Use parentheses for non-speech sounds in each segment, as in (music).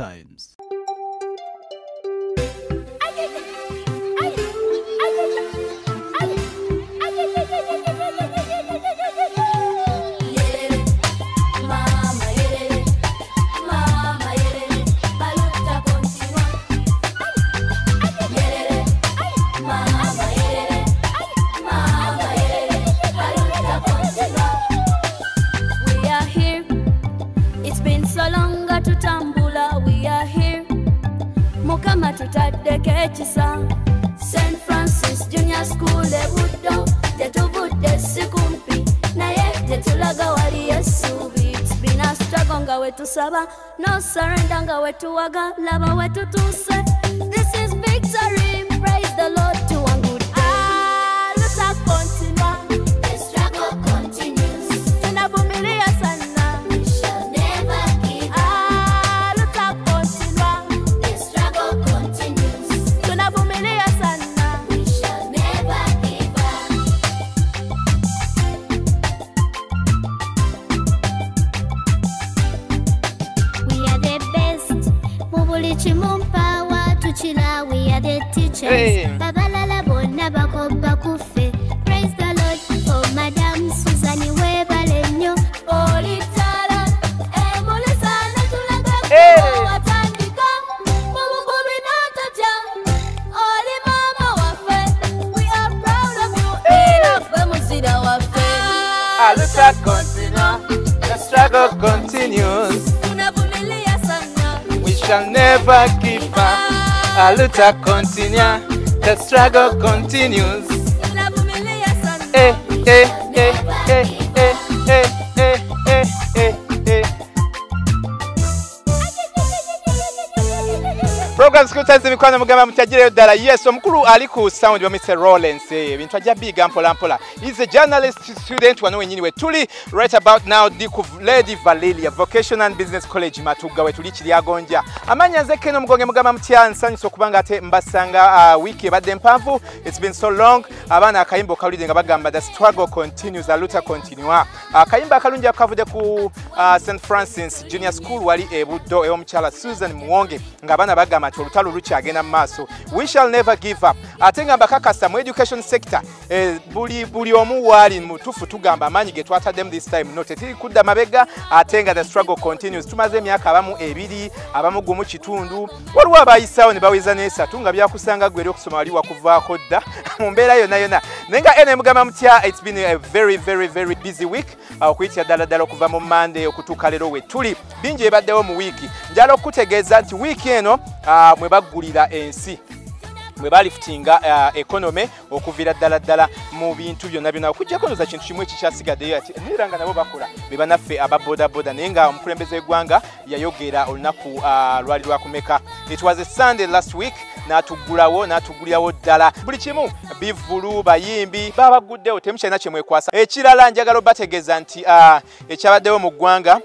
Times. Luaga, Lava, Wetutusa. never give up. Our lucha continua, the struggle continues. Program sikutazi mikwano mugamba mutyagireyo ddala yes omukulu ali ku sound Rollins. Eh, ebintu ajja biiga mpola mpola. Is a journalist student wano wenyini we tuli right about now di ku lady valeria Vocational and business college Matuga we tuli kiryagonja amanya nze keno mugonge mugamba mutya nsanyusa kubanga ate mbasanga uh, wiiki ebadde mpanvu. It's been so long. Abaana akayimba okawulidde nga bagamba the struggle continues aluta continua. Akayimba akalungi akavudde ku uh, st francis junior school wali e buddo ew'omukyala susan muwonge ng'abaana bagamba nti lukyagenda mu maaso we shall never give up. Ate nga mbakakasa mu education sector. Eh, buli, buli omu waali mutufu tugamba amaanyi ge twataddemu this time. No tetiri kudda mabega ate nga the struggle continues. Tumaze emyaka abamu ebiri abamu gumu kitundu. Waliwo abayisaawo ne baweza n'esatu nga byakusanga gwe eri okusoma wali wakuvaako dda. (laughs) Mu mbeera yonna yonna. Naye nga ene mugamba mutya it's been a very very very busy week. Okuyitira ddala ddala okuva mu monday okutuuka leero we tuli. Bingi ebaddewo mu wiiki. Njala okukutegeeza nti wiiki eno uh, mwe baggulira ensi. Mwe balifutinga uh, ekonome okuviira ddala ddala mu bintu byonna byonna. Okujjako noza kintu kimu ekikyasigaddeyo ati neera nga nabo bakola be banaffe aba bodaboda. Naye nga omukulembeze w'eggwanga yayogera olunaku uh, lwali lwakumeka it was a sunday last week n'atuggulawo n'atuggulirawo ddala. Buli kimu bivulu bayimbi babaguddewo temukyalina kyemwekwasa ekirala njagala obategeeza nti uh, ekyabaddewo mu ggwanga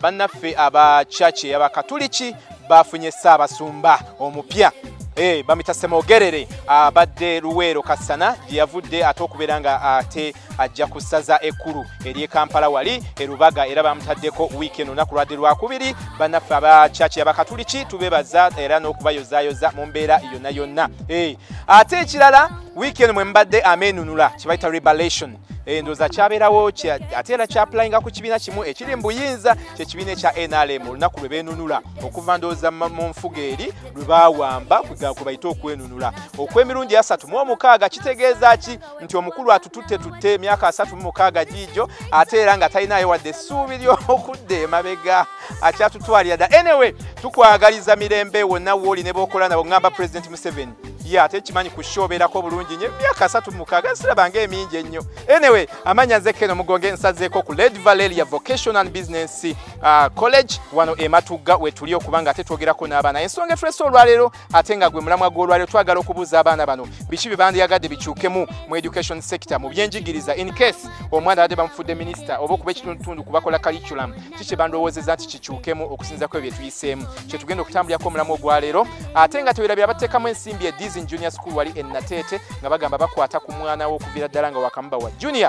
bannaffe abacaci abakatuliki bafunye ssaabasumba omupya. Eh, bamita semogerere abadde luweero kasana gye yavudde ate okubeera nga ate ajja ku ssaza ekkulu ery'e kampala wali erubaga era bamutaddeko wiiki eno olunaku lwadde lwakubiri bannaffe abakyaki abakatuliki tubebaza era n'okubayozaayoza mu mbeera yonna yonna. Eh, ate ekirala wiiki eno mwe mbadde ameenunula kibayita rebalation endooza kyabeerawo kya- ate era kyapulayinga ku kibiina kimu ekiri mu buyinza kyekibiina ekya nrm olunaku lwe beenunula. Okuva ndowooza mu nfuga eri lwe baawamba kwe bayite okwenunula. Okw'emirundi asatu mu omukaaga kitegeeza ki? Nti omukulu atututte tutte emyaka asatu mu mukaaga giijo ate era nga talinayo wadde essuubi ly'okudda emabega. Akyatutwalira dda. Anyway tukwagaliza mirembe wonna wooli ne bookola nabo ŋŋamba president museveni. Ye ate kimanyi kushooberako bulungi nnyo emyaka asatu mu mukaaga sirabanga emingi ennyo. Anyway amanya nze keno mugonge nsazeeko ku led valeria vocational business uh, college. Wano ematugga wetuli okuba nga ate twogerako n'abaana. Ensonga efulesa olwaleero ate nga gwe mulamwa gw'olwaleero twagala okubuuza abaana bano. Biki bye yagade bikyukemu mu education sector mu byenjigiriza. In case omwana ade bamufudde minisita oba okuba ekitundutundu kubakola curriculum ki kye okusinza nti kikyukemu okusinzako ebyo bye tuyiseemu kyetugenda okutambulirako omulamwa ogwaleero ate nga bateka abateekamu ensimbi ya Disney junior school wali enateete nga bagamba bakwata ku mwana we okuviira ddala nga wakamuba wa junior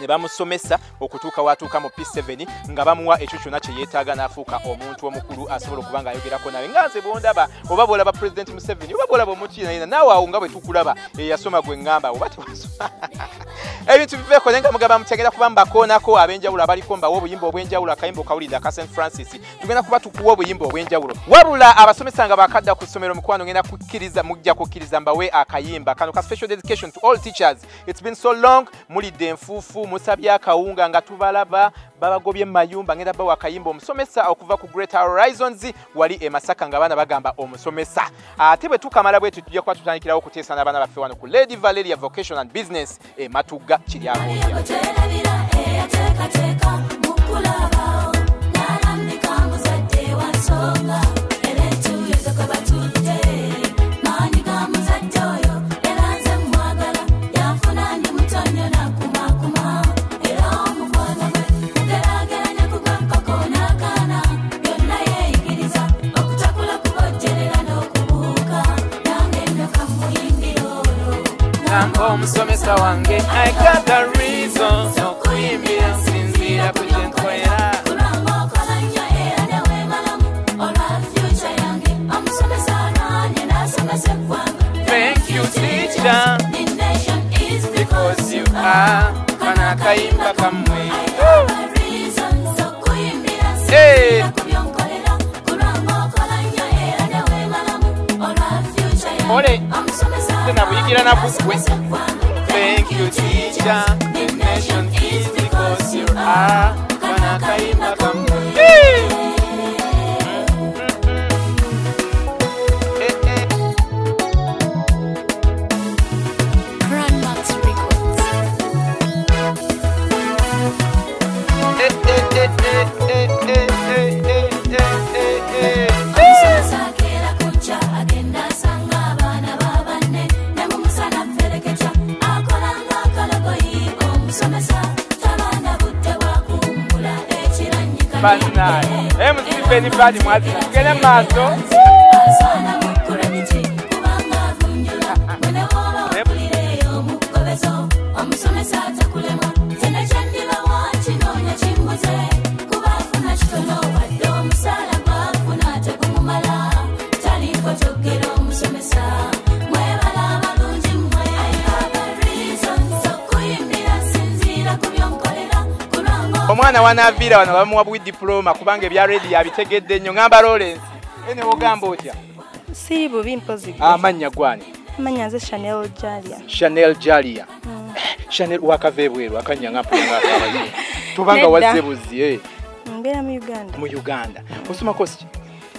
ne bamusomesa okutuuka watuuka mu P7 nga bamuwa ekyo kyonna kye yeetaaga n'afuuka omuntu omukulu asobola okuba ng'ayogerako nawe. Nga nze bw'ondaba oba bw'olaba President Museveni oba bw'olaba omuntu yenayina naawe awo nga bwe tukulaba eyasoma gwe ŋŋamba oba tewasoma (laughs) ebintu biveeko naye nga mugamba mutegera kuba mbakoonako ab'enjawulo abaliko mbawa obuyimba obw'enjawulo akayimba okawulidde aka st francis tugenda kuba tukuwa obuyimba obw'enjawulo. Wabula abasomesa nga bakadda ku ssomero mukwano ngenda kukkiriza mujja kukkiriza mbawe akayimba. Kano ka special dedication to all teachers. It's been so long mulidde enfuufu musabye akawunga nga tubalaba babagobye mayumba ngenda bawa akayimba omusomesa okuva ku great horizons wali e masaka nga abaana bagamba omusomesa. Ate bwe tukamala bwe tujja kuba tutandikirawo okuteesa n'abaana baffe wano ku lady valeria vocation and business e matugga kiryagoya Oterabira eyateekateeka mu kulaba n'alambika muzadde wa come home so Mr. Wange I got a reason. So kuimbira nsinzira kujya nkorera Thank you teacher. The nation is because you are Kana kayimba kamwe. Thank you, teacher. The nation is because you are beni bali mwazi. Kele maso omwana wanaaviira wano bamuwa bwi diploma kubanga ebya redi abitegedde nnyo. Ngamba lawrence ene wogamba otya? Si bubi mpozi. Amannya gwani? Manya nze chanel jalia. Chanel jalia. Chanel wakava ebweru akanya ngampulangaabayo (laughs) tubanga wazze buzi eh, mbeera mu uganda. Mu uganda. Osoma kosi ki?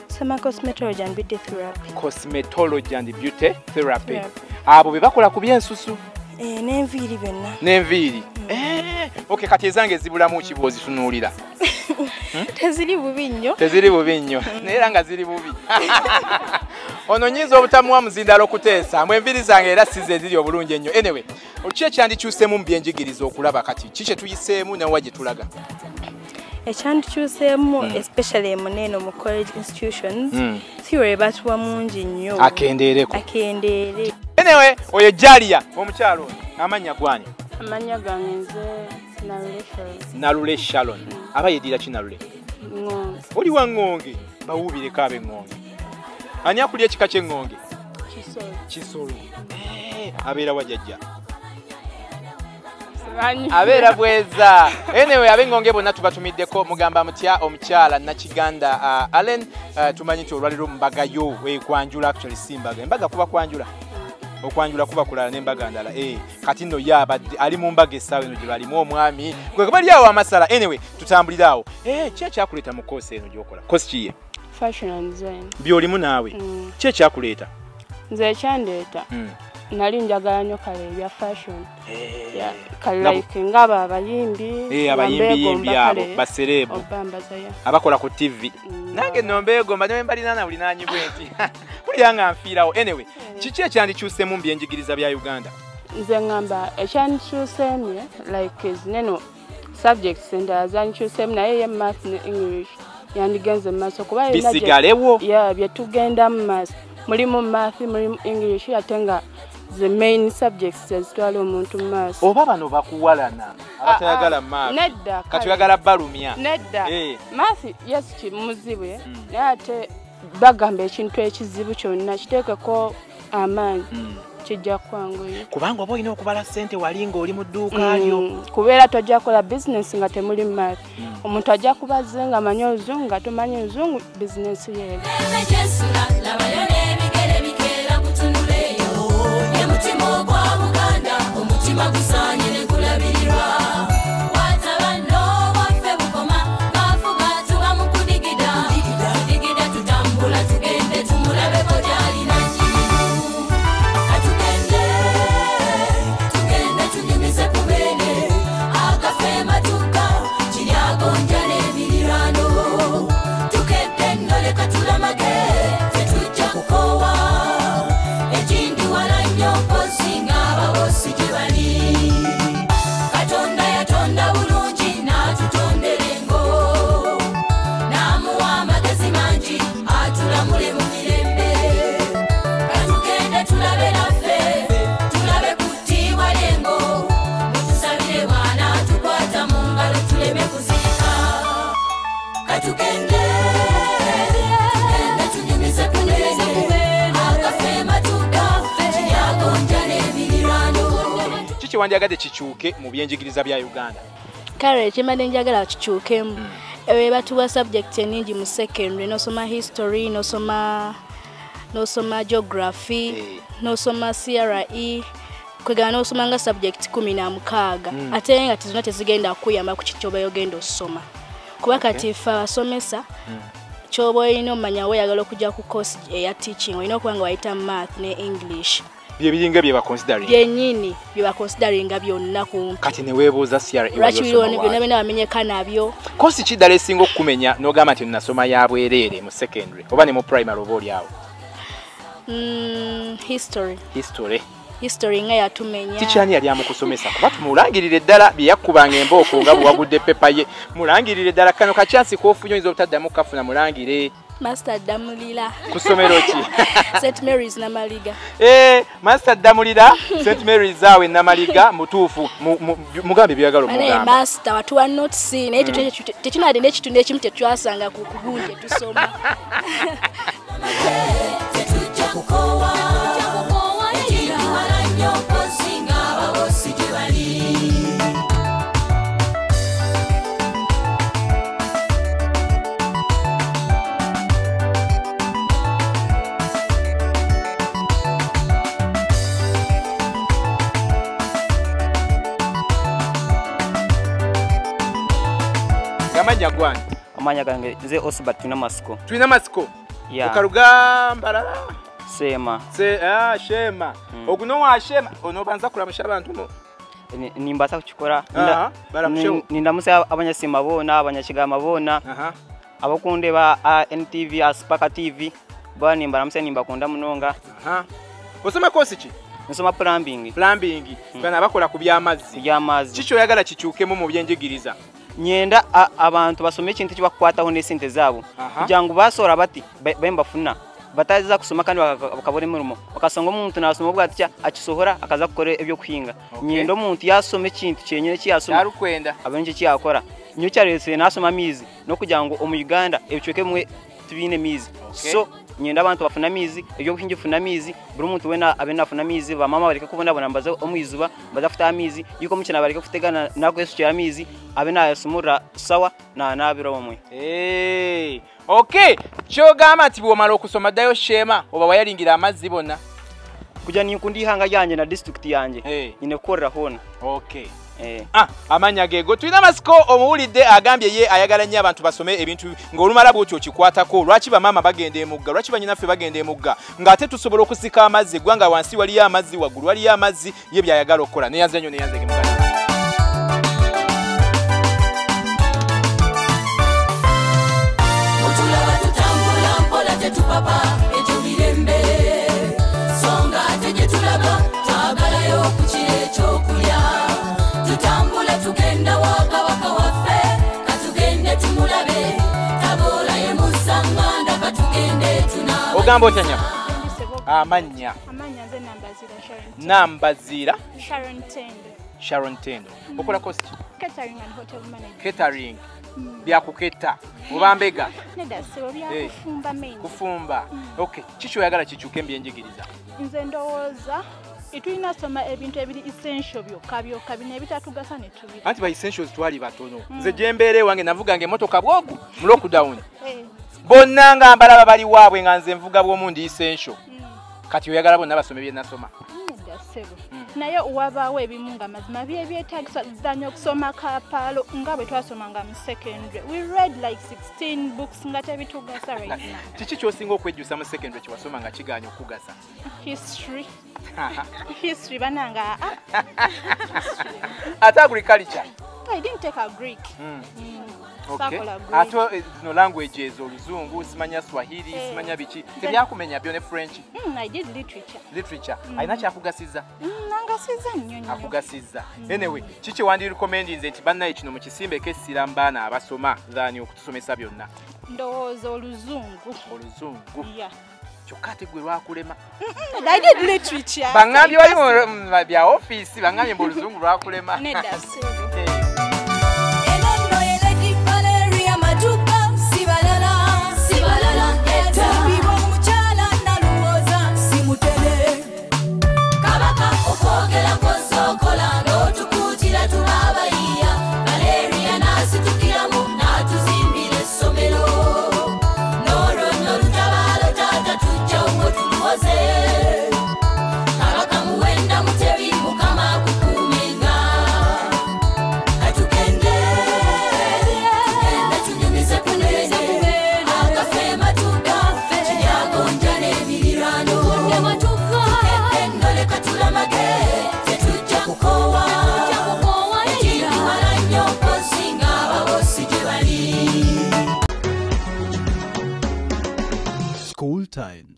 Soma cosmetology and beauty therapy. Cosmetology and beauty therapy. Abo be bakola ku byensusu. Eh, n'enviiri byonna n'enviiri? Eh, ok kati ezange zibulamu ki bwozitunuulira? (laughs) Teziri bubi nnyo. Teziri bubi nnyo. Naye era nga ziri bubi. (laughs) Ono nyinza obutamuwa muzindalo okuteesa mwe enviri zange era si ze ziri obulungi ennyo. Anyway ki ekyandikyuseemu mu byenjigiriza okulaba kati? Ki kye tuyiseemu nawa gye tulaga? Ekyandikyuseemu especially emuneeno mu college institutions Mm. theory batuwa mungi nnyo. Akendeereko. Akendeere anyway oyo jaaliya omukyalo ono amannya gwani? Amanya gange nze nalulesholo nalule shalon aba yedira ki nalule ŋonge oli wa ŋŋonge bawuubireko ab'eŋŋonge ani akulya ekika ky'eŋŋonge kisolo. Kisolo. Eh, abeera wajjajja simanyi abeera bweza. Anyway ab'engonge bonna tubatumiddeko. Mugamba mutya omukyala nakiganda uh, allen uh, tumanyi nti olwaliro mubagayo ekwanjula actually si mbaga embaga kuba kwanjula okwanjula kuba kulala n'embaga ndala. Eh, kati nno ye abadde ali mu mbaga essaawa eno gye balimu omwami gwe bali awo amasala. Anyway tutambulire awo. Eh, ki ekyakuleeta mu koosi eno gyokola? Kosi kiye byolimu naawe. Mm. ki ekyakuleeta nze ekyandeeta Mm. Nali njagala nnyo kale ebya fashion. Eh, kale like ngabo abayimbi eh, abayimbiyimbi bambeegomba abo basereebu abakola ku tv Mm. nange nno mbeegomba newe mbalina na buli nanyibwe nti (laughs) kulya nga nfiirawo. Anyway kiki ekyandikyuseemu mu byenjigiriza bya uganda? Nze ŋŋamba ekyandikyuseemu like zineno subjects endala zandikyuseemu naye ye math ne english yandigenze mu maaso kuba bisigalewo? Ya byetugenda mu maaso. Mulimu math mulimu english ate nga the main subjects ezitwala omuntu mu maaso. Oba bano bakuwalana abatayagala Ah, ah, maafi nedda kale. katuyagala balumya. Nedda. Eh. maafi yes kimuzibwe naye ate bagamba ekintu ekizibu kyonna kiteekeko amaanyi. Kijja kwanguye kubanga oba olina okubala sente wali ng'oli mu dduuka lyo Mm, kubeera tojja kukola bizinesi nga temuli maafi omuntu ajja kubaze nga amanyi oluzungu nga tomanyi oluzungu bizinesi yeero bagunçar kiki wandyagadde kikyuke mu byenjigiriza bya uganda? Kale ekimadde njagala kikyukemu. Ewe batuwa subject eningi mu secondary. Nosoma history nosoma nosoma geography Eh. nosoma cre kwegala nosoma nga subject kumi na mukaaga. Ate nga tizona tezigenda kuyamba ku kiki kyoba yogenda osoma. Kuba kati ffe abasomesa kyoba olina omanya weyagala okujja ku course eya teaching olina okuba nga wayita math ne english bye biringa bye baconsidering. Byennyini byebakonsidaringa byonna kumpi kati neweebuuza lwaki osoma byonna byonna bamenyeka nabyo? Kosi ki ddala esinga okukumenya n'ogamba nti nasoma ya bwereere mu secondary oba ne mu primary oba oli awo? Mm, history. History. History nga yatumenya. Tikyani yali amukusomesa? Kuba tumulangirire ddala bye yakkubanga embooko nga bwewagudde pepa ye. Mulangirire ddala kano kakyansi kofunye oyinza obutaddamu kafuna mulangire master damulira ku ssomero ki? (laughs) St marys namaliga. Eh, master damulira st marys awe namaliga mutuufu. Mu- mu- mugambe byagala anaye omugamba. Master watuwa notisi naye tetunadde n'ekitundu ekimu tetwasanga ku kugunje tusoma (laughs) amannya gwani amanya gange nze osbat tulina masiko tulina masiko Ya. okalugambalala seema se ah, shema. Oguno wa shema? Onobanza kulamusha abantu mo Ni- nimbasa kukikola Aha, baramushewo. nindamusa abanyasima boona abanyakigama boona aha. Abakunde ba a ntv aspaka tv boona nimbalamusa nimbakunda munonga. Aha. Osoma kosi ki nsoma plumbing. Plumbing. Bana bakola ku byamazzi ebyamazzi kiki oyagala kikyukemu mu byenjigiriza nyenda abantu basome ikintu icyo bakwataho n'esente zabo kugira ngo basora bati bemba bafuna bataza kusoma kandi bakabona imirimo bakasanga omuntu nasoma bwa atya akisohora akaza gukora ibyo kuhinga nyenda omuntu yasoma ekintu kyenyene kiyasoma narukwenda abenje cyakora nyo cyaretse nasoma amaizi no kugira ngo omu ibicweke ebicweke tubine mizi maizi so nyenda abantu bafuna amiizi ebyobuhingi bufuna mizi buri muntu wena abe nafuna amiizi bamama bareke kubonabona mbaze omwizuba baze afite amizi yuko omukina bareke kutegana nakwesukira amizi abe nayasumurira sawa nanabira omwe. Eh, okay kyogamba nti bwomala okusoma ddayo shema oba wayalingira amazzi bonna? Kugira ninkunda ihanga ryanje na district yanje hey. nyine kukorera hoona. Okay amannya geego tulina masiko omuwulidde agambye ye ayagala nnyo abantu basome ebintu ng'olumala bwotyo okikwatako lwaki bamaama bagenda emugga lwaki banyinaffe bagenda emugga ng'ate tusobola okusika amazzi eggwanga wansi waliyo amazzi waggulu waliyo amazzi ye byayagala okukola neyanze nnyo neyanze tetupapa ogamba otya nyama amannya. Nambaziira sharon tendo okola kosi ki? Catering catering. Byakuketta oba mbega? Eh. kufumba okay kiki oyagala kikyuke mu byenjigiriza? Nze ndowooza tulina soma ebintu ebiri essential byokka byokka bino ebitatugasa ne tubira anti ba essentials twali batono. Nze gyembeera ewange navuganga emotoka bwogu mu lockdown Eh, bonna nga mbalaba bali waabwe nga nze nvuga bwomu ndi essential kati oyagala bonna basome bye nasoma. Ssebo naye wabaawo ebimu nga mazima byebyetagisa ddanya okusoma kapaalo nga bwe twasomanga mu secondary. We read like 16 books nga tebitugasa right now. kiki kyosinga okwejjusa mu secondary kyewasoma nga kiganya okugasa history. History bananga aa ate agriculture? I didn't take a greek. Mm. Mm, ate eh, zino language ezo oluzungu simanya swahili Eh. simanya biki tebyakumenya byo ne french. Mm, i did literature. Literature. Alina kyakugasiza Mm, nangasiza nnyo nnyo. Akugasiza. Anyway kiki wandirecommendinze nti bannaye kino mukisimbeko essira mu baana abasoma thani okutusomesa byonna. Ndowooza oluzungu. Oluzungu. Yeah. kyokka ate gwe lwakulema. I did literature. Baŋŋambye wali mu- mu bya ofiisi baŋŋambye mbu oluzungu lwakulema (laughs) School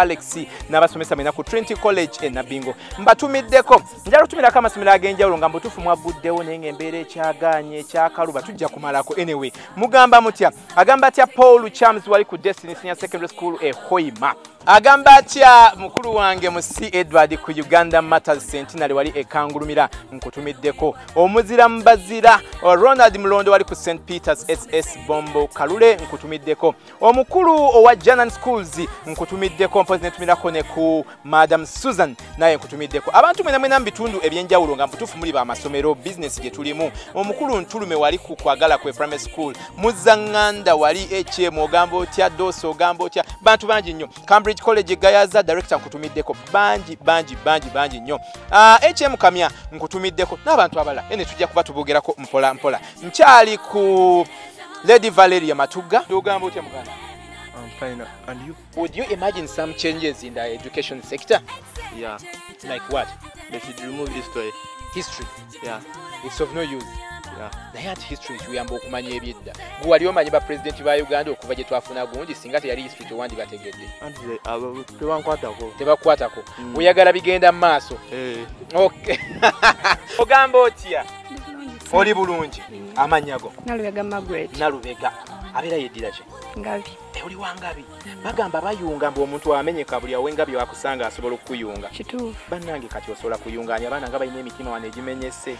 alex n'abasomesa mwena ku trinity college e nabingo. Mbatumiddeko njala otumirako amasomero ag'enjawulo nga mbutuufu mwaguddewo naye ng'embeera ekyagaanye ekyakaluba tujja kumalako. Anyway mugamba mutya agamba atya paul chams wali ku destiny senior secondary school e hoima agamba atya mukulu wange mu c. Edward ku uganda matters centenary wali ekangulumira nkutumiddeko. Omuzira mu bazira o ronald mulondo wali ku st peters ss bombo kalule nkutumiddeko. Omukulu owa janan schools nkutumiddeko mpozi netumirako ne ku madam susan naye nkutumiddeko. Abantu mwena mwena mu bitundu ebyenjawulo nga mbutuufu muli bamasomero bizinesi gye tulimu. Omukulu ntulume wali ku kwagala kwe primary school. Muzaŋŋanda wali hm ogamba otya dosa ogamba otya. Bantu bangi nnyo. Cambridge college gayaza director nkutumiddeko bangi bangi bangi bangi nnyo Ah, hm kamya nkutumiddeko n'abantu abalala ene tujja kuba tubogerako mpola mpola nkyali ku lady valeria matugga ogamba otya muganda I'm fine. And you? would you imagine some changes in the education sector Yeah. like what They should remove this toy. history Yeah. it's of no use. Naye ati history kiyamba okumanya ebyedda gwe wali omanyi bapulezidenti ba uganda okuva gye twafuna gundi singa teyali history tewandibaategedde And the uh, tebakukwatako oyagala bigenda mu maaso. Eh. Okay. (laughs) ogamba otya? Oli bulungi. Amannya go nalubega magret nalubega abeera yeddira ki? Ngabi. Eh, oli wangabi bagamba bayunga mbu omuntu amenyeka buli awe engabi wakusanga asobola okukuyunga. Kituufu. Bannange kati osobola kuyunganya abaana nga balina emitima wano egimenyese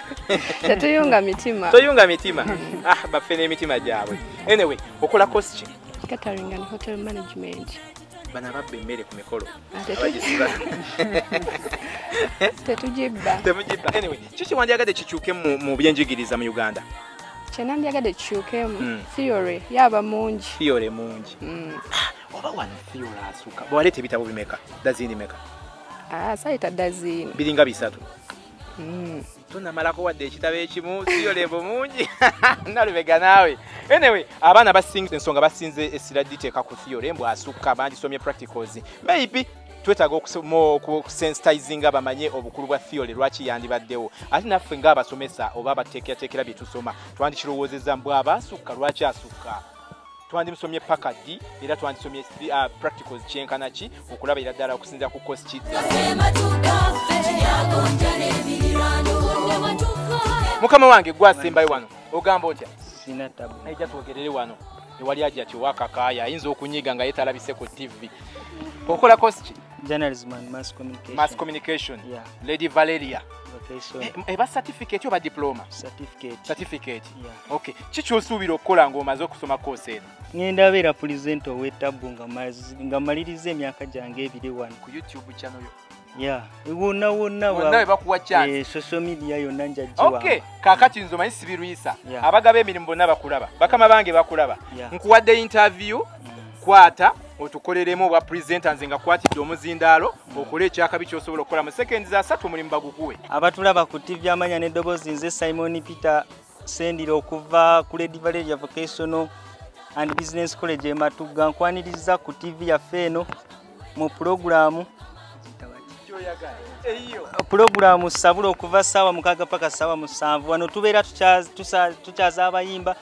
(laughs) tetuyunga mitima. Toyunga mitima? (laughs) Ah, baffe n'emitima gyabwe. Anyway okola kosi ki? Catering and hotel management. Bano ababba emmere ku mikolo. Abagisiba. (laughs) tetugibba Temugibba. anyway ki kiwandyagadde kikyuke mu byenjigiriza mu uganda kyenandyagadde kikyukemu Mm. theory yaba mungi fiyole mungi Mm. oba wano fiyole asuka. Bwaleeta ebitabo bimeka? Dazini meka? Ah, sayita dazini. Biringa bisatu. Mm. tonamalako wadde ekitabo ekimu siyole mungi (laughs) nalubega naawe. Anyway abaana basinze ensonga basinze essira diteeka ku theory mbw asukka bandisomye practicals. Maybe twetaaga okusensitizinga bamanye obukulu bwa theory lwaki yandibaddewo. Ate naffe ngaabasomesa oba abateekerateekera bye tusoma twandikirowoozeza mbw aba asukka lwaki asukka? Twandimusomye paka d era twandisomye uh, practicals kyenkana ki okulaba era ddala okusinzira ku kosi ki mukama wange gwasembayo wano ogamba otya? Naija twogerere wano ewali ajja tiwakakaaya ayinza okunyiga nga yetalabise ku tv okola kosi ki journalism and mass communication. Mass communication. Yeah. lady valeria. Vocation Eh, eba certificate oba diploma? Certificate. Certificate. Yeah. okay. Ki kyosuubira okukola ng'omaze okusoma kosi eno? Ngenda abeera pulezidenti ow'ettabu nga mazi- nga maliriza emyaka gyange ebiri wano. Ku youtube channel yo. Ya wonna wonna Wonna we bakuwa chance. Eh, social media yonna njaggiwa okay. Kaakati nze omanyi sibirwisa. Yeah. abagaba emirimu bonna bakulaba. Bakama bange bakulaba. Yeah. nkuwadde interview kwata otukoleremu obwa purezidenta nze nga kwatidde omuzindaalo okole ekyakabi kyosobola okukola. Mu sekendi za ssatu omulimu baguguwe. Abatulaba ku tv amanya n'eddoboozi nze simon peter sendira okuva ku lady valeria vocational and business college ematugga nkwaniriza ku tv yaffe eno mu pulogulaamu pulogulaamu sabula okuva saawa mukaaga paka saawa musanvu. Wano tubeera tukyaza abayimba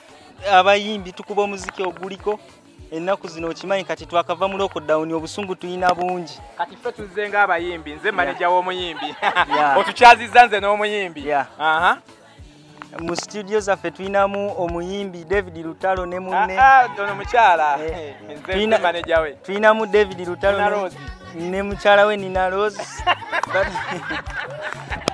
abayimbi tukuba omuziki oguliko ennaku zino okimanyi kati twakava mu lockdown obusungu tulina bungi. Kati ffe tuzze ng'abayimbi nze maneja w'omuyimbi. (laughs) Otukyazizza nze n'omuyimbi. Mu studio zaffe tulinamu omuyimbi david lutalo ne munne. Ah, ah, ono mukyala. Eh, nze nze maneja we. tulinamu david lutalo ne mukyala we nina rose (laughs) (laughs)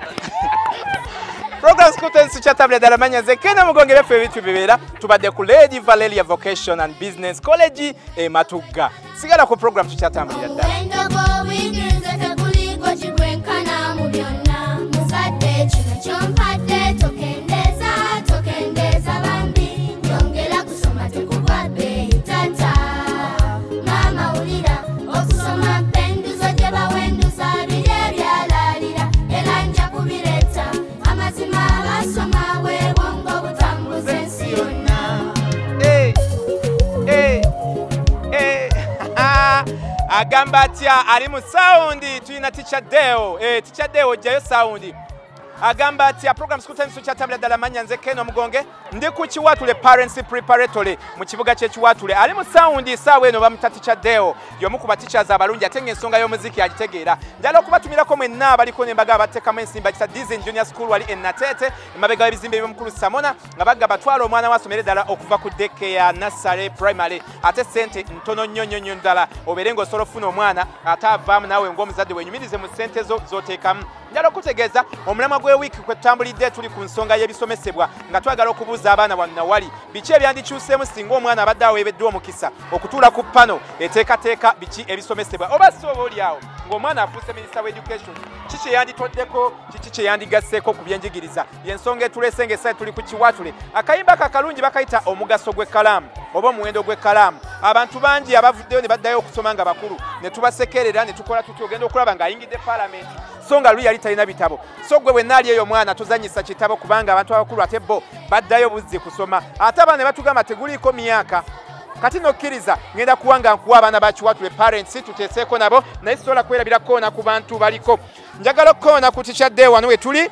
program sikutensi kyatabula ddala manya nze kena mugonge beffe ebitu bibeera tubadde ku lady valeria vocation and business college e matugga sigala ku program tukyatambulira ddala Endogo wigenze tekuliko kigwenkana mu byonna muzadde kino kyompadde tokendeeza agamba atya ali mu saundi tulina ticha deo. Eh, ticha deo ojjayo saundi agamba ati program school time kyatambula ddala manya nze keno mugonge ndi ku kiwatule parents preparatory mu kibuga ky'ekiwatule ali mu saundi saawa eno bamuta ticha deo. Y'omu ku batichas abalungi ate ng'ensonga y'omuziki agitegeera. Njala okubatumirako mwenna abaliko n'embaga abateekamu ensimba kisa disin junior school wali enateete emabega w'ebizimbe by'omukulu samona nga bagga batwala omwana we asomere ddala okuva ku deke ya nassare primary. Ate sente ntono nnyo nnyo nnyo ddala. Obeere ng'osobola ofuna omwana ate avaamu naawe ng'omuzadde wenyumirize mu sente zo z'oteekamu. Njala okutegeeza omulamwa gw'ewiiki kwe tutambulidde tuli ku nsonga y'ebisomesebwa nga twagala okubuuza abaana wannawali biki ebyandikyuseemu singa omwana abadde aweebeddwa omukisa? Okutuula ku pano eteekateeka biki ebisomesebwa? Oba si oba oli awo ng'omwana afuuse minisita w'education education ki kye yanditoddeko kiki kyeyandigasseeko ku byenjigiriza? Yensonga etulese ng'essaayi tuli ku kiwatule. Akayimba kakalungi bakayita omugaso gw'ekkalaamu oba omuwendo gw'ekkalaamu abantu bangi abavuddeyo ne baddayo okusoma nga bakulu ne tubasekerera ne tukola tuti ogenda okulaba ng'ayingidde paalamenti so nga luli yali talina bitabo. So gwe bwenna ali eyo omwana tuzanyisa kitabo kubanga abantu abakulu ate bo baddayo buzzi kusoma. Ate abaana ne batugamba teguliiko myaka? Kati nokkiriza ngenda kuwa nga nkuwa abaana bakiwatule parents tuteeseeko nabo naye sisobola kwerabira koona ku bantu baliko. Njagala okukoona ku tikyadde wano we tuli.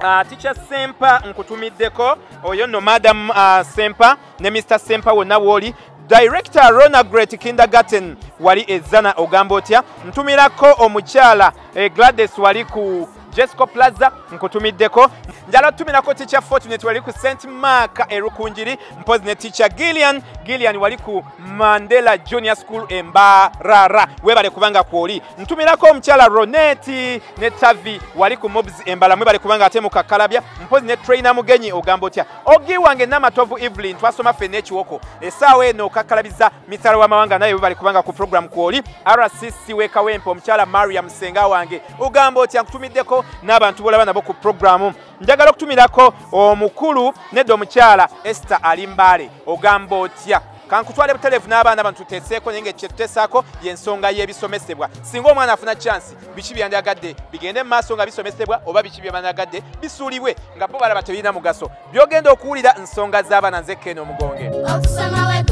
Uh, ticha sempa nkutumiddeko. Oyo no madam uh, sempa ne mr sempa wonna wooli director rona great kindergarten wali ezana ogamba otya ntumirako omukyala eh, gladys wali ku jesco plaza nkutumiddeko. Njala otumirako ticha fortunate wali ku st mark erukunjiri mpozi ne ticha gillian. Gillian wali ku mandela junior school embarara webale kubanga kwoli. Ntumirako omukyala roneti ne tavi wali ku mobs embala mwebale kubanga ate mukakalabya mpozi ne trainer mugenyi ogamba otya ogi wange namatovu evelyn twasoma ffe n'ekiwoko essaawa eno okakalabiza misala w'amawanga naye webale kubanga ku program kwoli. Rcc wekawempe omukyala mariam senga wange ogamba otya nkutumiddeko n'abantu bolaba nabo ku programu. Njagala okutumirako omukulu nedda omukyala esther alimbaale ogamba otya kankutwale butereevu n'abaana bano tuteeseeko naye nga kyetuteesaako yensonga y'ebisomesebwa. Singa omwana afuna chansi biki byandyagadde bigende mu maaso nga bisomesebwa oba biki byebanagadde bisuulibwe nga bo balaba tebirina mugaso. Byogenda okuwulira nsonga z'abaana nze keno omugonge. Okusoma we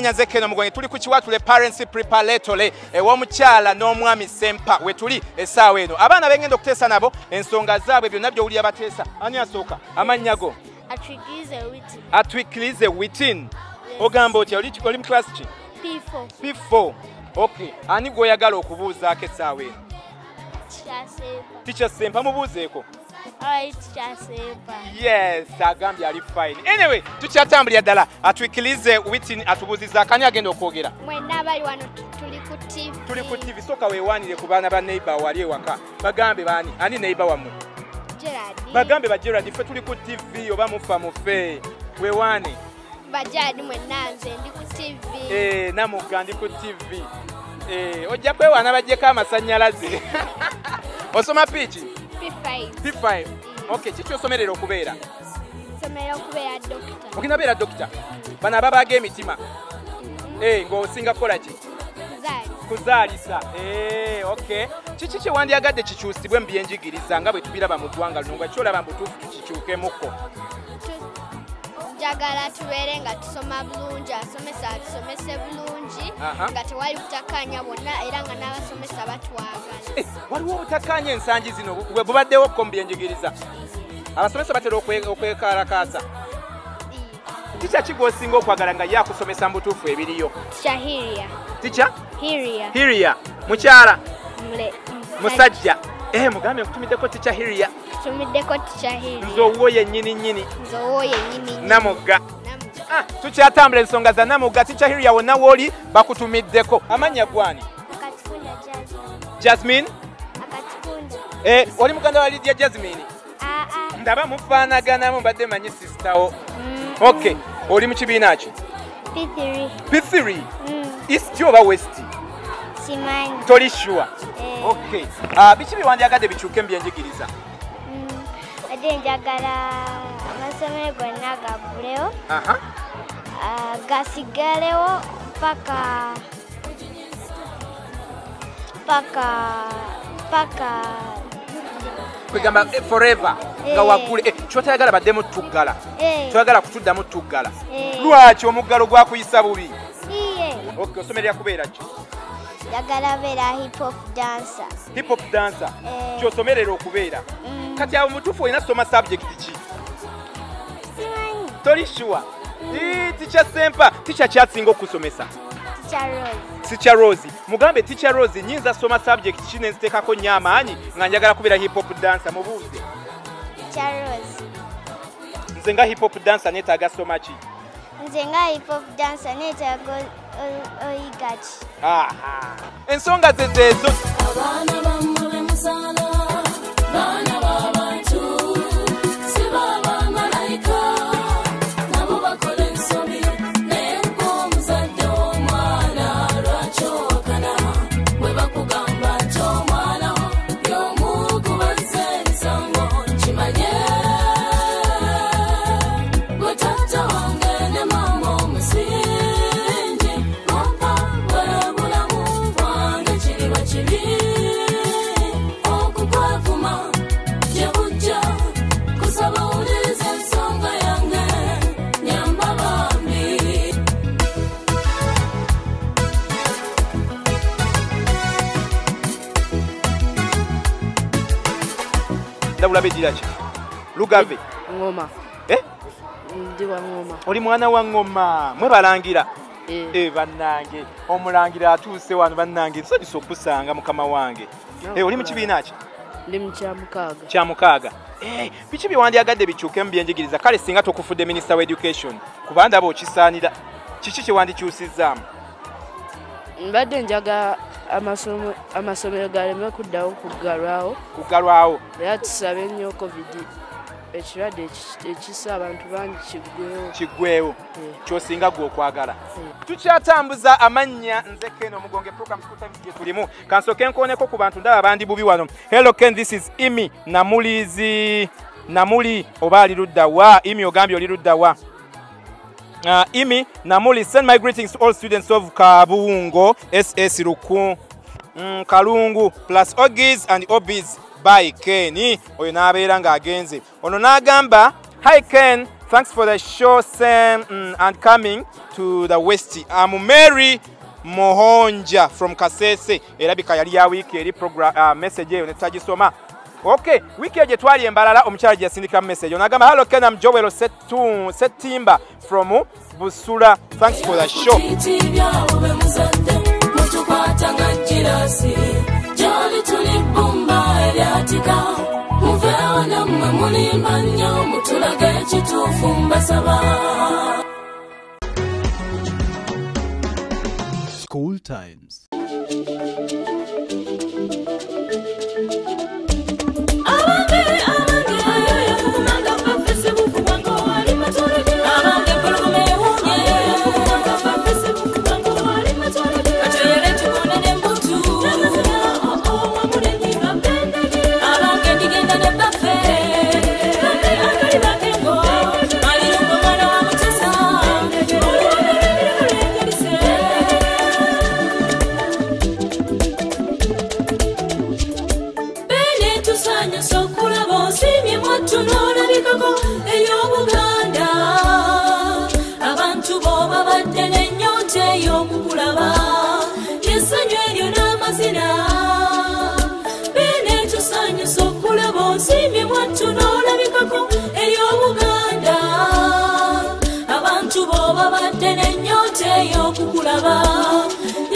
manya nze keno mugonge tuli ku kiwatule parents preparatory ew'omukyala n'omwami sempa we tuli essaawa eno. Abaana bengenda okuteesa nabo ensonga zaabwe byonna byowulira bateesa ani asooka? Amannya go? Atwigize witi atwikirize witin ogamba otya? Oli oli mu class ki? P4 p4 okay ani gw'oyagala okubuuzaako essaawa eno? Kyasemba ticha sempa mubuuzeeko? alright kyasemba yes agambye ali fine. Anyway tukyatambulira ddala atwikirize witin atubuuzizaako ani agenda okwogera. Mwenna abali wano tu- tuli ku tv tuli ku tv soka weewaanire ku baana ba neighbor wali ewaka. Bagambe baani? Ani neighbor wammwe? Gerard. Bagambe ba gerard ffe tuli ku tv oba mufa mufe? Weewaane bajadi mwenna nze ndi ku tv Eh, namugga ndi ku tv Eh, ojja kwewaana bajjeko amasannyalaze (laughs) osoma piiki p5 p5 okay kiki osomerera okubeera? Ogenda beera dokita bano ababaga emitima. Eh, ng'osinga kukola ki? Kuzaalisa. Eh, okay kiki kyewandiyagadde kikyusibwe mu byenjigiriza nga bwe tubiraba mu ggwanga luno nga kyolaba mbutuufu tukikyukemukko njagala tubeere nga tusoma bulungi abasomesa batusomese bulungi nga tewali kutakkaanya bonna era nga n'abasomesa batwagala. (laughs) Eh, waliwo obutakkaanya ensangi zino bwe bubaddewo ko mu byenjigiriza. Abasomesa batera okwe- okwekaalakaasa tikya kigwosinga okwagala nga ye akusomesa mu butuufu ebiriyo? Tikya hiria. Tikya hiria. Mukyala? Musajja. Eh mugambe nkutumiddeko tikya hiria tumiddeko tikya hiria nze owuwo yennyini nnyini. Nzowo yennyini namugga. Ah, tukyatambula ensonga za namugga. Tikya hiria wonna wooli bakutumiddeko. Amannya gwani? Jasmine. Eh, oli muganda wa lidia jasmine? Aa ndaba mufaanaganamu mbadde manyi sisitawo. Okay oli mu kibiina ki? P3 p3 east oba west? Toli sure. Eh. Ah, biki biwandyagadde bikyuke mu ate njagala amasomero gonna ah, gasigalewo paka paka paka. Kwegamba eh, forever. Nga Eh. waggule eh, kyotayagala baddemu tuggala toyagala kutuddamu tuggala lwaki omuggalo gwakuyisa bubi? Osomerera kubeera ki njagala beera hip hop dancer. Hip hop dancer. Eh. kyosomerera okubeera. Mm. kati awo mutuufu olina soma subject ki? Toli sure? Ticha tikya sempa. Ticha kyasinga okusomesa. Ticha rose. Mugambe ticha rose nyinza soma subject ki? Nenziteekako nnyo amaanyi nga njagala kubeera hip hop dancer mubuuze. Nze nga hip hop dancer neetaaga soma ki? Nze nga hip hop dancer neetaaga oyiga ki ensonga ze zeezo abaana bammwe bemuzaala baana b'abantu ndabula beddira ki lugave ngoma. Eh? ndi wa ngoma. Oli mwana wa ŋŋoma mwe balangira. Eh, bannange. Omulangira atuuse wano bannange. Nsanyusa okusanga mukama wange. Eh, oli mu kibiina ki? Ndi mu kyamukaaga kya mukaaga. Biki byewandyagadde bikyuke mu byenjigiriza? Kale singa tokufudde minisita wa education. Kuba ndaba okisaanira kiki kyewandikyusizzaamu mbadde njaga amasomo- amasomero galeme kuddawo kuggalwawo. Kugalwawo era tusabe nnyo covid. Ekirwadde eki- ekissa abantu bangi kiggwewo kiggwewo Eh. kyosinga gwe okwagala. Eh. tukyatambuza amannya nze ken omugonge program school times gye tulimu kansooke nkooneko ku bantu ndaba bandi bubi wano. Hello ken this is imi. Namulizi namuli oba ali ludda wa? Imi ogambye oli ludda wa Uh, imi namuli send my greetings to all students of kabungo ss ruku mm, kalungu plus ogis and obis by ken oyo n'abeera ng'agenze. Ono n'agamba hi ken. Thanks for the show sam mm, and coming to the west am mary mohonja from kasese. Erabika yali ya wiiki eri uh, message eyo netagisoma okay wiiki eyo gye twali embalala omukyala gye yasindika message. Onagamba hallo kenam setu setimba from Busura. thanks for the show. Nnyo School Times. tukulaba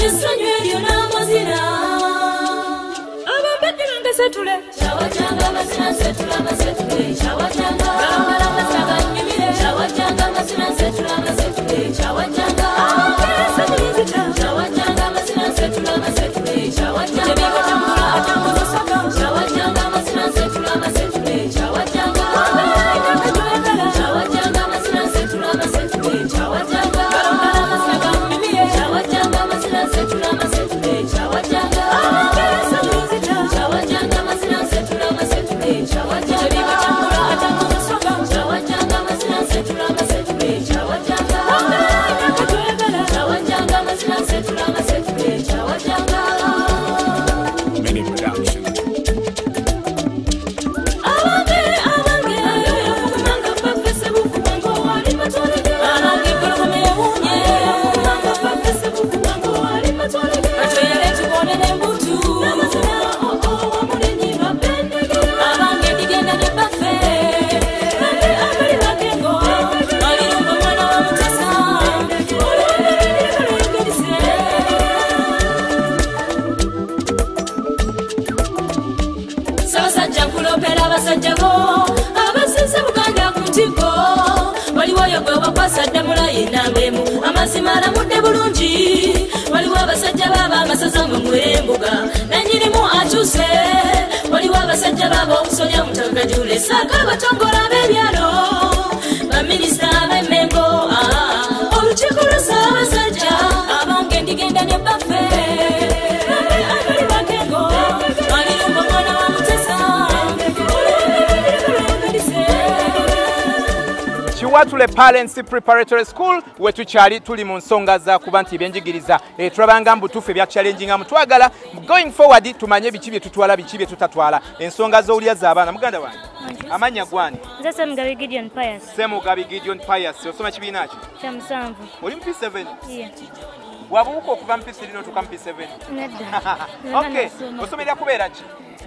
essanyu eryo n'amazina. Abambadde bange setule kyawa kyanga amazina setula amasetule kyawa kyanga amalamasaganyumire kyawa kyanga nkulopera abasajja bo abasinze buganda ku ntigo. Waliwo oyo gwe wakwasa ddamula yenambemu amazima alamudde bulungi. Waliwo abasajja baaba amasaza mu mwembuga nanyinimu akyuse waliwo abasajja baaba obusolya mutagajule saaka abatongola b'ebyalo baminisita b'emmengo kiwatule parents preparatory school we tukyali tuli mu nsonga za kuba nti ebyenjigiriza. Eh, tulabanga mbutuufu ebyachallengingamu twagala going forward tumanye biki bye tutwala biki bye tutatwala. Ensonga z'owulya z'abaana muganda wange amanya gwani? Nze semugabi gideon pius. Semugabi gideon pius osoma kibiina ki? Kya musanvu. Oli mu p7 Ye. wabuuka okuva mu p3 n'otuuka mu p7 nedda. (laughs) Okay osomerera kubeera ki?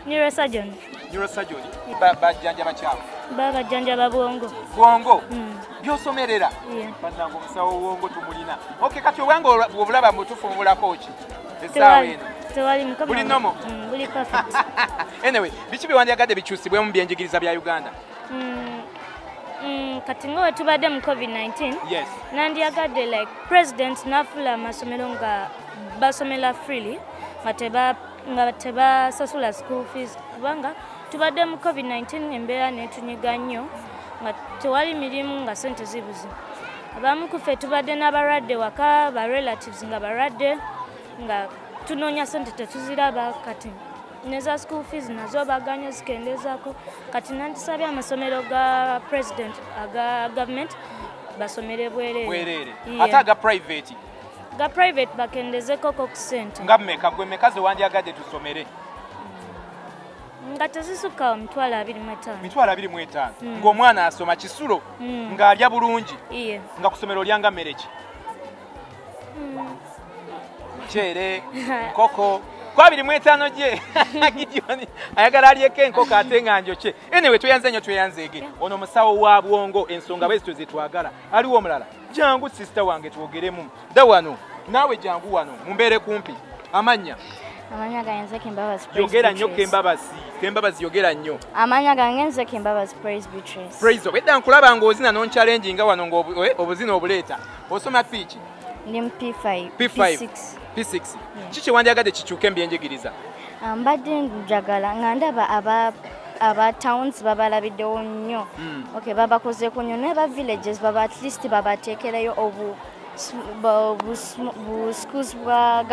Neurosurgeon neurosurgeon Ba- bajjanjaba kyawe baba bajjanjaba bwongo. Bwongo? Mm. byosomerera? Ye. bannange omusawo wongo tumulina. Okay kati obwange olwa- bwobulaba mutufu mubulako ki? Tewali eno. Buli nomo? Mm, (laughs) anyway biki byewandyagadde bikyusibwemu mu byenjigiriza bya uganda? Mm, kati nga wetubadde mu covid-19 yes. nandyagadde like president nafula amasomero nga basomera freely nga tebasasula school fees kubanga tubadde mu covid-19 embeera netunyiga nnyo nga tewali mirimu nga sente zibuze. Abamu ku ffe tubadde n'abalwadde waka ba relatives nga balwadde nga tunoonya sente tetuziraba. Kati neza school fees nazo baganye zikendezaako kati nandisabye amasomero ga president aga government basomere bwereere bwereere Yeah. ate aga private? Ga private bakendezekoko ku sente nga mmeka? Gwe mmeka ze wandyagadde tusomere nga tezisukka mitwalo abiri mu etaano. Mitwalo abiri mu etaano. Mm. ng'omwana asoma kisulo Mm. ng'alya bulungi nga ku ssomero olyanga mmere ki Mm. muceere nkoko (laughs) ku abiri mu etaano gye (laughs) gidyoni ayagala alyeko enkoko ate nga njokye. Anyway tweyanze nnyo tweyanzeege ono omusawo wa bwongo ensonga bwezityo zetwagala aliwo omulala jangu sisita wange twogeremu dda wano naawe jangu wano mumbeere kumpi. Amannya amanya gange nze kembabazi yogera nnyo kembabazi kembabazi yogera nnyo. Amanya gange nze kembabazi praise beatrice. Praise obwedda nkulaba ng'ozina n'onchallenge nga wano ng'obuzina obuleeta. Osoma piiki ndi mu p5 p5 p6 ki kyewandyagadde kikyuke mbyenjigiriza Ah, mbadde njagala nga ndaba aba aba towns babalabiddewo nnyo. Mm. okay babakozeeko nnyo naye ba villages baba at least babateekerayo obu s- ba- bu sm- bu schools bwa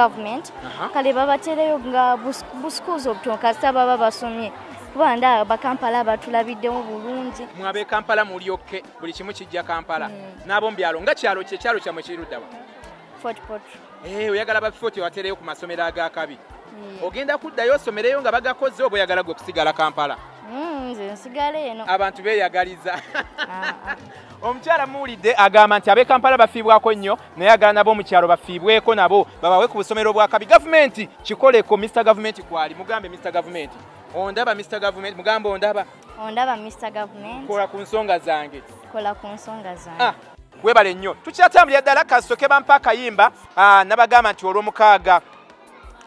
Aha. kale babateereyo nga bu s- bu schools obutono kasita baba basomye. Kuba ndaba bakampala batulabiddewo bulungi. Mwabe kampala mulyokke buli kimu kijja kampala. N'ab'omu byalo nga kyalo kye kyalo kyammwe kiruddawa Eh, oyagala bafoti watereyo ku masomero agakabi ogenda kuddayo osomereyo nga bagakoze oba oyagala gwe kusigala kampala? Mm, nze nsigala eno. Abantu beeyagaliza (laughs) omukyala muwulidde agamba nti ab'e kampala bafiibwako nnyo naye agala nabo mu kyalo bafiibweko nabo babawe ku busomero bwakabi gavumenti. Kikoleko mr gavumenti kwali? Mugambe mr gavumenti. Ondaba mr gavumenti. Mugambe ondaba. Ondaba mr government kola ku nsonga zange. Kola ku nsonga zange. Ah, webale nnyo. Tukyatambulira ddala kasooke bampa akayimba ah, nabagamba nti olw'omukaaga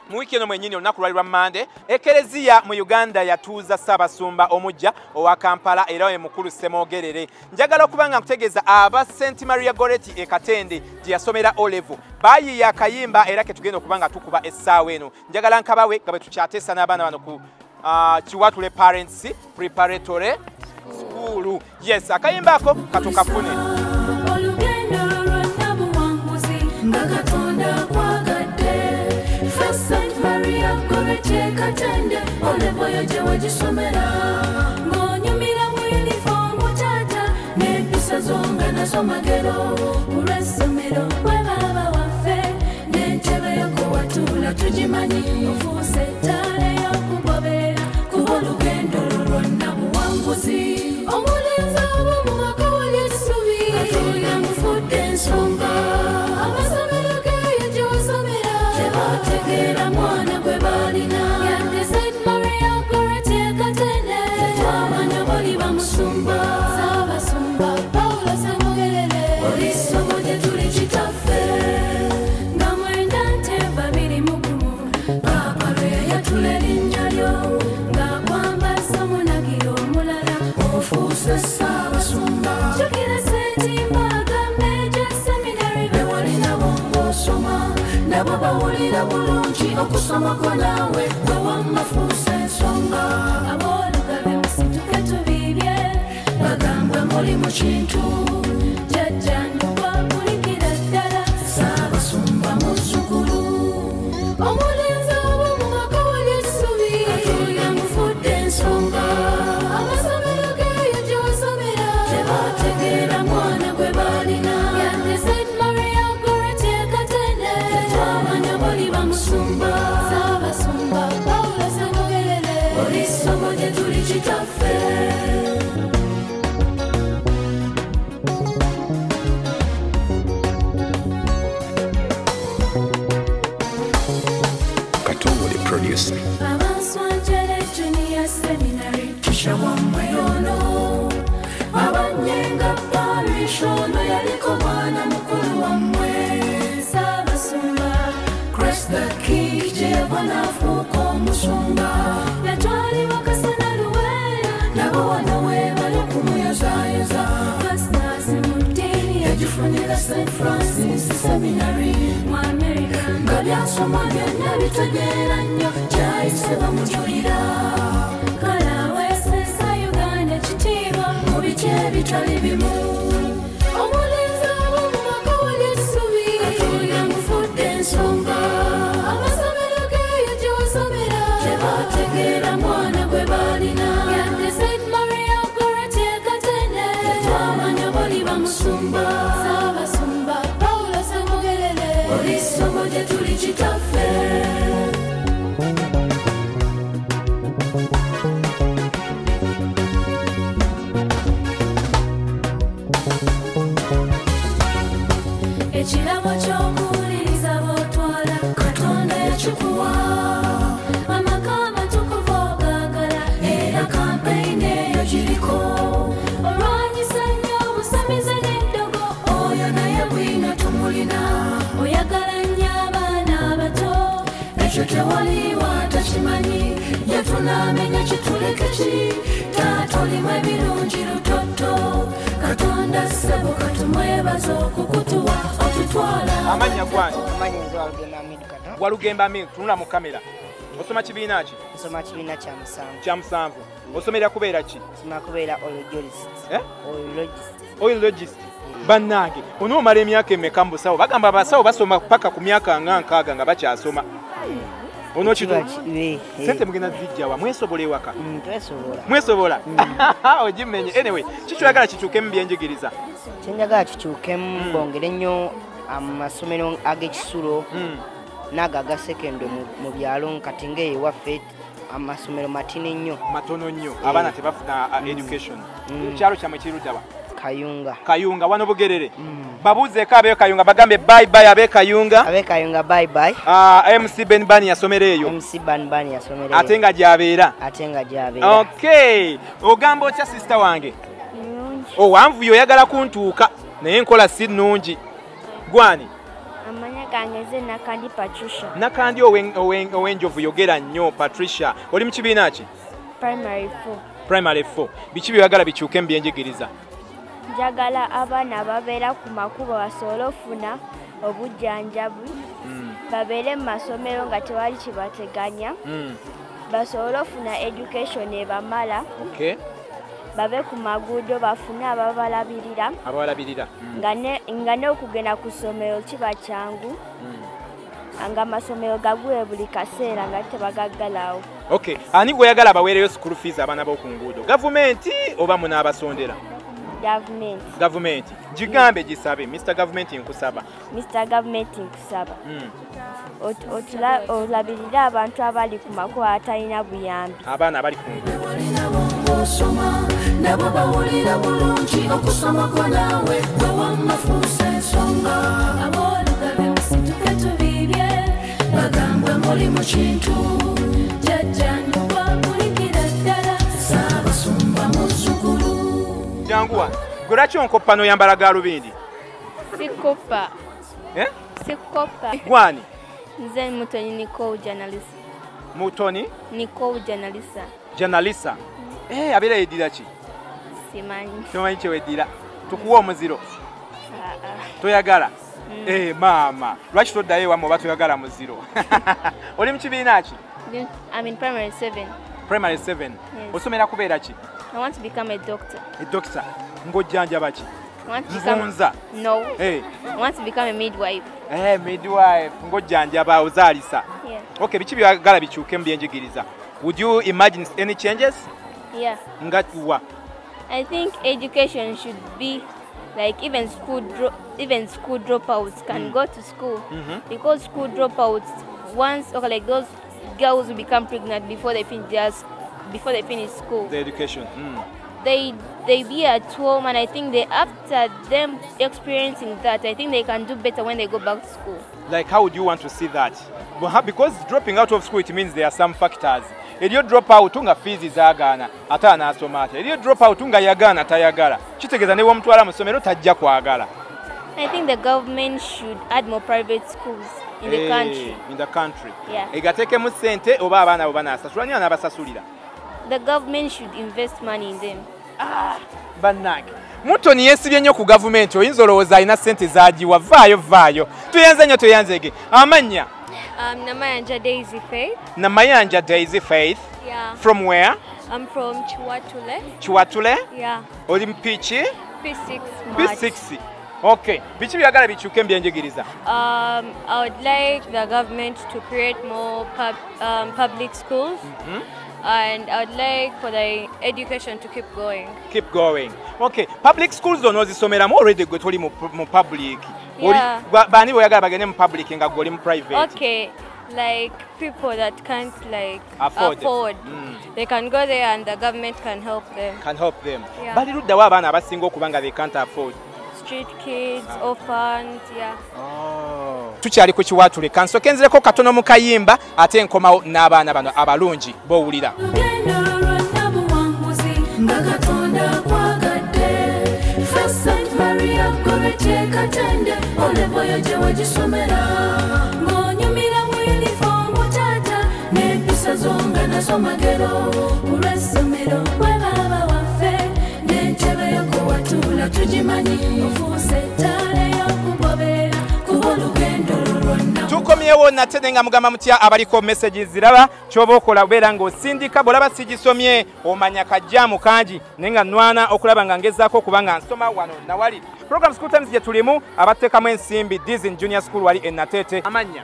mu wiiki eno mwennyini olunaku lwali lwa mande. Ekereziya mu uganda yatuuza ssaabasumba omujja owa kampala era we mukulu semoogerere njagala okuba nga nkutegeeza aba st maria goreti e katende gye yasomera olevo baayiiya akayimba era ke tugenda okuba nga tukuba essaawa eno. Njagala nkabawe nga bwe tukyateesa n'abaana bano ku ah, kiwatule parents preparatory school. Yes akayimba ako katukafune olugendo lwonna buwanguzi nga katonda akwagadde katende olevoyo gye wagisomera ng'onyumira mu yunifoomu taata n'empisa zo nga nazo magero ku lw'essomero bwe baba waffe n'entebe yokuwatuula tugimanyi ofuuse ettaala bulungi okusomako naawe gwe wammafuuse ensonga aboolugabe musituke tubiibye bagamba muli mu kintu byasoma byonna bitegeera nnyo kyayise bamujulira kale aweesesa uganda ekitiibwa mu biti ebitali bimu midukano walugemba mil tunula mu kamera osoma kibiina ki? Nsoma kibiina kya musanvu. Kya musanvu. Osomera kubeera ki? Soma kubeera Eh? oil logist bannange onoomala emyaka emeka mu busawo bagamba abasawo basoma paka ku myaka nga nkaaga nga bakyasoma? Kiba ki- eh, sente mugenda zijjawa mwesobola ewaka? Mm, mwesobola? (laughs) Ogimenye. Anyway kikyagala kikyukemu byenjigiriza kyenjagala kikyukemu bongere nnyo amasomero ag'ekisulo n'ago aga sekendwe mu- byalo kati ngaewaffe amasomero matini nnyo. Matono nnyo abaana tebafuna uh, education. Kyalo kyamwe kiruddawa kayunga. Kayunga wano bugerere. Babuuzeeko abeyo kayunga bagambe bayibayi abe kayunga. Abe kayunga bayibayi mc ben bani yasomera eyo. Mc banbani yasomera ate nga gyabeera. Ate nga gyabeera. Okay ogamba otya sisita wange? Owanvuyo oyagala kuntuuka naye enkola si nnungi. Gwani gange nze nakandi patricia. Nakandi owen- owen- ow'enjovu yogera nnyo patricia. Oli mu kibiina ki? Primary four. Primary 4 biki byeyagala bikyuke mu byenjigiriza? Njagala abaana ababeera ku makubo basobole ofuna obujjanjabi babeere mu masomero nga tewali kibateganya Mm, basobole ofuna education ebamala okay. Babe ku maguudo bafune ababalabirira ababalabirira Mm, nga n'okugenda ku ssomero kiba kyangu. Mm. nga amasomero gagule buli kaseera nga tebagaggalawo. Okay ani gweyagala abaweereyo school fees abaana b'oku nguudo? Gavumenti oba munaabasondera gavumenti gavumenti gigambe gisabe mr gavumenti nkusaba. Mr gavumenti nkusaba. Mm, olabirire abantu abali ku makubo atalina buyambi. Abaana abali ku nguudo nabo bawulira bulungi okusomako naawe wewamafuusa ensonga aboolugave musituke bagambwe muli mu kintu jajjandukwa kulikira ddala saabasumba muzzukulu janguwa gwe lwaki onkoppa n'oyambala gaalubindi sikopa. Eh? sikopa. Gwani? Nze mutoni nicol janalisa mutoni? Nicol janalisa janalisa Eh, abeera yeddira ki simanyi tomanyi kyeweddira tukuwa omuziro Ah, ah. toyagala. Eh, maama lwaki toddayo ewamu oba toyagala muziro (laughs) oli mu kibiina ki Then I'm in primary seven. primary 7 Yes. osomera kubeera ki I want to become a doctor. edokita ng'ojjanjaba ki nvunza. Eh. Midwife. Eh, midwife ng'ojjanjaba ozaalisa Yeah. okay biki byagala bikyuke mu byenjigiriza would you imagine any changes Yeah. nga wa I think education should be like even school dro- even school dropouts can Mm. go to school Mhm. because school dropouts once okay like those girls who become pregnant before they finish their before they finish school the education mm. they they be at home and I think they after them experiencing that I think they can do better when they go back to school. like how would you want to see that because dropping out of school it means there are some factors eriyo drop out nga fees zaagaana ate anaasoma atya eriyo drop out nga yagaana tayagala. Kitegeeza ne wamutwala mu ssomero tajja kwagala. I think the government should add more private schools in the Eh, country. in the country. Yeah. egateekemu ssente oba abaana bo banaasasula ani anaabasasulira The government should invest money in them. bannange. Mutoni yeesibye nnyo ku gavumenti oyinza olowooza alina ssente zaagiwa vaayo vaayo. Tuyanze nnyo tuyanzege. Amannya Um, Namayanja Daisy Faith. namayanja daisy faith Yeah. from where I'm from Chiwatule. Chiwatule? Yeah. oli mu piki P6 March. p6 okay biki byagala bikyuke mbyenjigiriza. byenjigiriza Um, I would like the government to create more pub, um, public schools. Mm -hmm. And I would like for the education to keep going. keep going okay public schools ono ozisomeramu already gwe toli mu public Yeah. ba- baani boyagala bagende mu public nga gwe oli mu private Okay, like people that can't like Afford. afford, Mm. they can go there and the government can help them. can help them Yeah. bali luddawo abaana abasinga okuba nga they can't afford Street kids, orphans, yeah. tukyali ku kiwatule kansoke nzireko katono mu kayimba ate nkomawo n'abaana bano abalungi bowulira nabuwanguzi nga Goretti Katende olevoyo gye wagisomera ng'onyumira mu yunifoomu taata n'empisa zo nga nazo magero ku lw'essomero bwe baaba waffe n'entebe yokuwatuula tugimanyi ofuuse ettaala olugendo tukomyewo nate ne nga mugamba mutya abaliko message ziraba kyoba okola obeera ng'osindika bw'olaba sigisomye omanya kajjaamu kangi naye nga nwana okulaba nga ngezaako okuba nga nsoma wano nawali. Program school times gye tulimu abateekamu ensimbi dizin junior school wali enateete amannya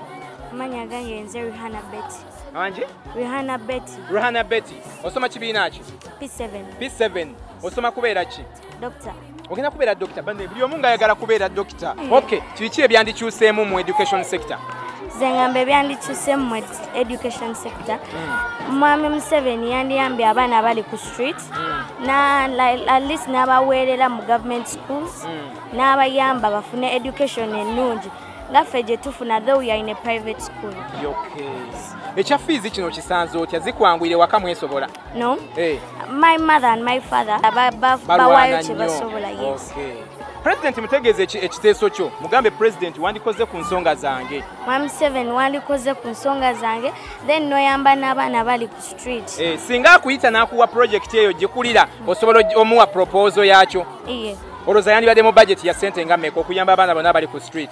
amanya? Gange nze rihana beti angi rihana beti ruhana betty. Osoma kibiina ki? P7 p7 osoma kubeera ki? Doctor ogenda kubeera dokita? Bane buli omu ngaayagala kubeera dokita. Ok kibiki ebyandikyuseemu mu education sector? Nze ngamba ebyandikyuse mu ed- education sector. Mwami museveni yandiyambye abaana abali ku street. Na li- at least n'abaweerera mu government schools. N'abayamba bafune education ennungi. Ngaffe gye tufuna though we are in a private school ekya fiizi kino kisanze otya? Zikwanguyire waka mwesobola. No? Eh, my mother and my father ba- ba- balwana bawaayo nnyo. kye basobola yes president mutegeeze eki- ekiteeso kyo? Mugambe president wandikoze ku nsonga zange. Mwami seven wandikoze ku nsonga zange then noyamba n'abaana bali ku street. Eh, singa akuyita n'akuwa project eyo gikulira osobola omuwa proposal yakyo olowooza yandibadde mu budget ya sente nga mmeka okuyamba abaana bonna abali ku street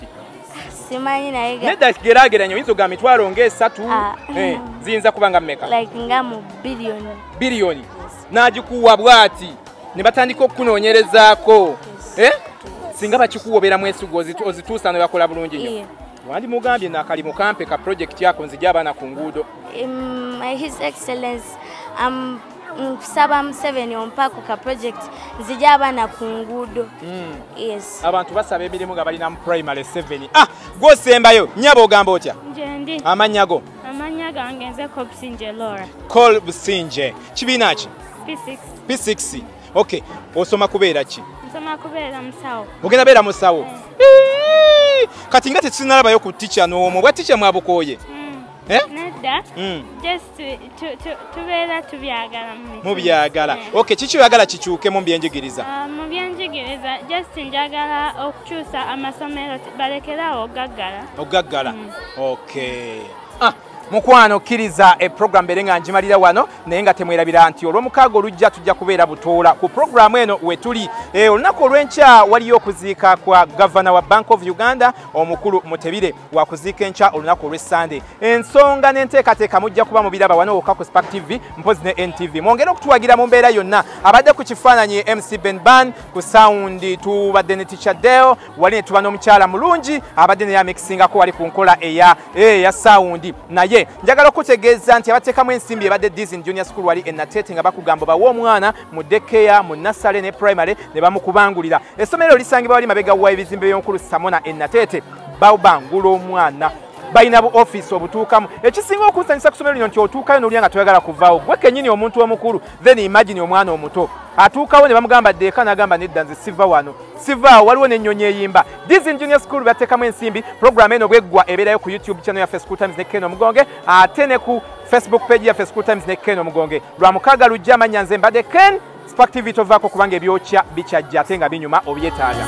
simanyi naye nedda geraageranya oyinza oga mitwalo ng'esatu Ah. Eh, ziyinza kuba nga mmeka? Like nga mu biliyoni biliyoni n'agikuwa bw'ati? Ne batandika okukunoonyerezaako? Eh? singa bakikuwa obeera mwesiga ozitu- ozituusa ne bakola bulungi nnyo. Wandi mugambye nakali mukampe ka project yako nzija abaana ku nguudo. Um, his excellence um, nsaba museveni ompaku ka project nzija abaana ku nguudo yes. Abantu basaba emirimu nga balina mu primary 7 ah gwosembayo nyaba ogamba otya? Nje ndi. Amannya go? Amannya gange nze kobusinje laura. Col businje kibiina ki? P6 p6 ok osoma kubeera ki? Nsoma kubeera musawo. Ogenda beera musawo? Eeeeee! kati nga tetusinalabayo ku tica n'omwo bwa tica mwabukooye? Eh? Nedda? Mm. just tu- tu- tubeera tubyagala mubyagala. Eh. ok kiki oyagala kikyukemu mu byenjigiriza Ah, mu byenjigiriza just njagala okukyusa amasomero balekerawo gaggala ogaggala. Ok ah, mukwano okkiriza eprogramu bere nga ngimalira wano naye nga temwerabira nti olw'omukaaga olujja tujja kubeera butoola. Ku programu eno wetuli e, olunaku olw'enkya waliyo okuziika kwa gavana wa bank of uganda omukulu mutebire wakuziika enkya olunaku olw'essande. Ensonga n'enteekateeka mujja kuba mubiraba wano wokka ku spark tv mpozi ne ntv mwongere okutuwagira mu mbeera yonna. Abadde ku kifaananyi mc benban ku saundi tubadde ne ticha deo wali ne tuba n'omukyala mulungi abadde naye amikisingako wali ku nkola eya eya saundi naye njagala okutegeeza nti abateekamu ensimbi ebadde disney junior school wali enatete nga bakugamba bawe omwana mu dekeya mu nasale ne primary ne bamukubangulira. Essomero lisangibwa wali mabega wa ebizimbe by'omukulu samona enatete babangula omwana balina bu office obutuukamu. Ekisinga okunsanyisa ku ssomero lino nti otuukayo n'olya nga toyagala kuvaawo gwe kennyini omuntu omukulu then imagine omwana omuto. Atuukawo ne bamugamba ddeeka n'agamba nedda nze siva wano. Sivaawo waliwo n'ennyonyi eyimba. Disney junior school bateekamu ensimbi programu eno bweggwa ebeerayo ku youtube channel yaffe school times ne ken omugonge ate ne ku facebook page yaffe school times ne ken omugonge. Lwa mukaaga lujja amanya nze mbadde ken spark tv tovaako kubanga ebyokya bikyajja ate nga binyuma obyetaaga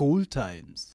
School Times.